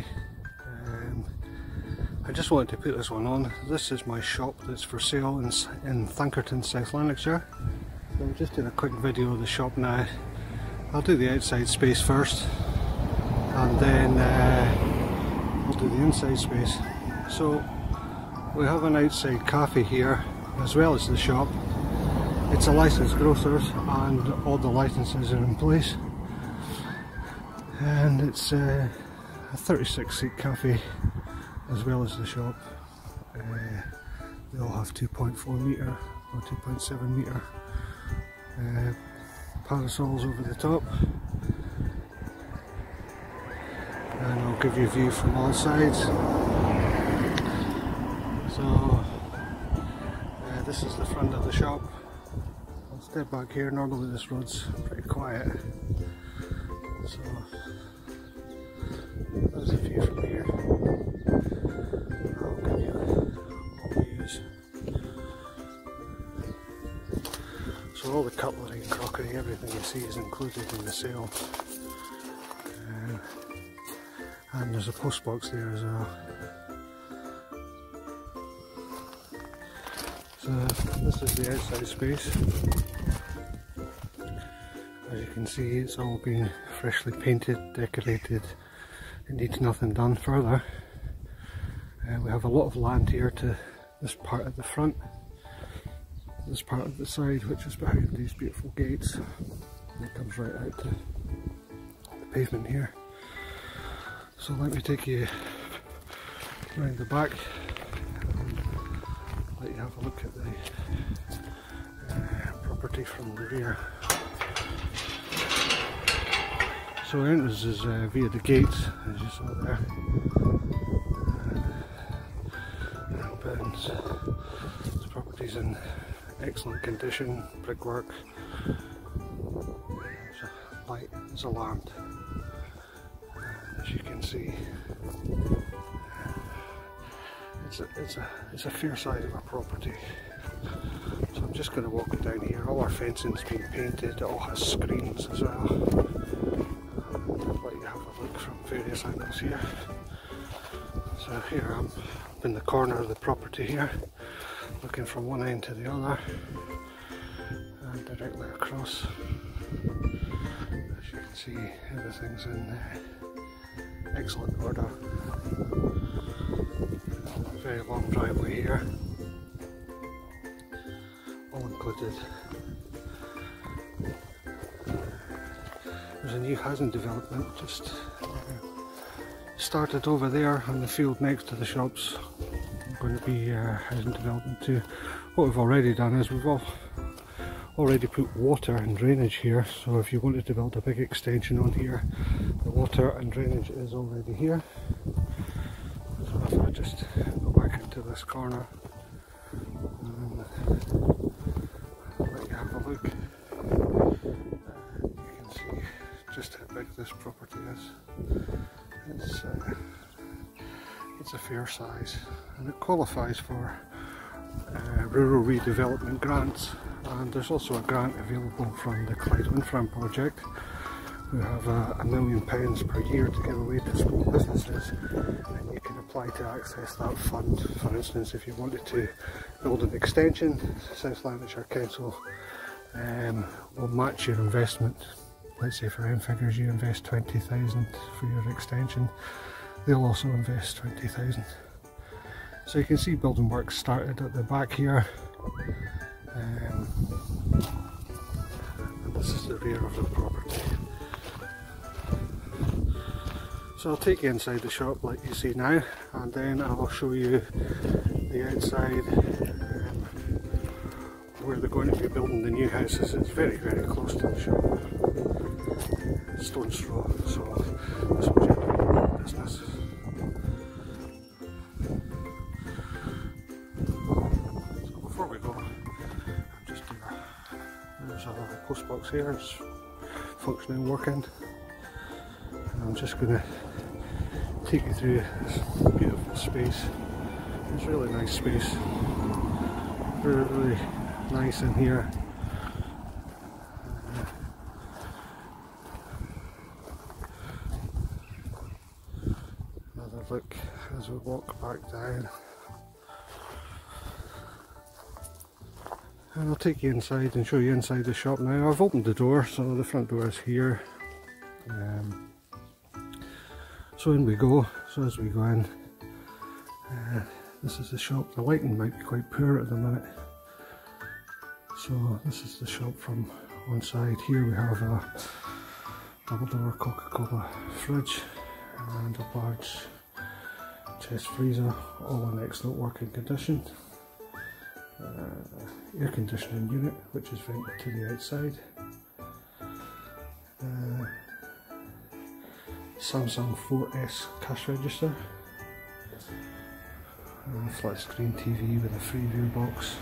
Um, I just wanted to put this one on. This is my shop that's for sale in, in Thankerton, South Lanarkshire. So I'm just doing a quick video of the shop now. I'll do the outside space first and then uh, I'll do the inside space. So we have an outside cafe here as well as the shop. It's a licensed grocers and all the licenses are in place and it's uh, a 36 seat cafe as well as the shop. Uh, they all have 2.4 metre or 2.7 metre uh, parasols over the top and I'll give you a view from all sides. So uh, this is the front of the shop. I'll step back here, normally this road's pretty quiet. So cutlery, crockery, everything you see is included in the sale. Uh, and there's a post box there as well. So this is the outside space. As you can see it's all been freshly painted, decorated, it needs nothing done further. Uh, we have a lot of land here to this part at the front, this part of the side which is behind these beautiful gates. And it comes right out to the pavement here. So let me take you around the back and let you have a look at the uh, property from the rear. So entrance is uh, via the gates, as you saw there. Opens. The property's in excellent condition, brickwork. Light is alarmed uh, as you can see. Uh, it's a, it's a, it's a fair size of a property. So I'm just going to walk it down here. All our fencing's been painted, it all has screens as well. Um, I'll let you have a look from various angles here. So here I'm in the corner of the property here, looking from one end to the other and directly across. As you can see, everything's in there excellent order. Very long driveway here, all included. There's a new housing development just uh, started over there on the field next to the shops. Going to be uh, housing development too. What we've already done is we've all already put water and drainage here. So if you wanted to build a big extension on here the water and drainage is already here. So if I just go back into this corner and let you have a look. You can see just how big this property is. It's, uh, it's a fair size and it qualifies for uh, rural redevelopment grants. And there's also a grant available from the Clyde Wind Farm project. Who have a, a, million pounds per year to give away to small businesses and you can apply to access that fund. For instance if you wanted to build an extension South Lanarkshire Council um, will match your investment. Let's say for round figures you invest 20,000 for your extension they'll also invest 20,000 so you can see building work started at the back here um, this is the rear of the property. So I'll take you inside the shop like you see now and then I'll show you the outside um, where they're going to be building the new houses. It's very very close to the shop. Stone's throw, so it's functioning, working. And I'm just going to take you through this beautiful space. It's really nice space. Really, really nice in here. Another look as we walk back down. And I'll take you inside and show you inside the shop now. I've opened the door, so the front door is here. Um, so in we go, so as we go in, uh, this is the shop. The lighting might be quite poor at the minute. So this is the shop from one side. Here we have a double door Coca-Cola fridge and a large chest freezer, all in excellent working condition air conditioning unit which is vented to the outside. Uh, Samsung 4S cash register. Uh, flat screen TV with a Freeview box.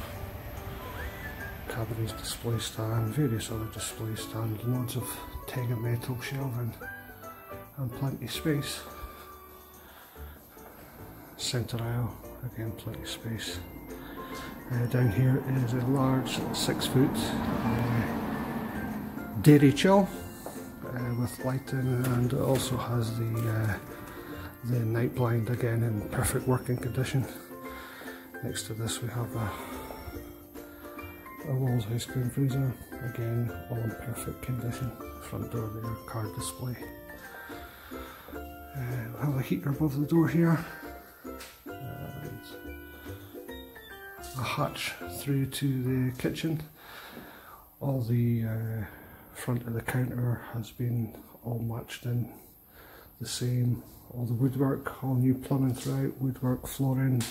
Cadbury's display stand, various other display stands, loads of Tegometall shelving and plenty of space. Centre aisle, again plenty of space. Uh, down here is a large six foot uh, dairy chill uh, with lighting and also has the uh, the night blind again in perfect working condition. Next to this we have a, a Walls ice cream freezer, again all in perfect condition. Front door there, card display. Uh, we have a heater above the door here hatch through to the kitchen. All the uh, front of the counter has been all matched in the same. All the woodwork, all new plumbing throughout, woodwork, flooring,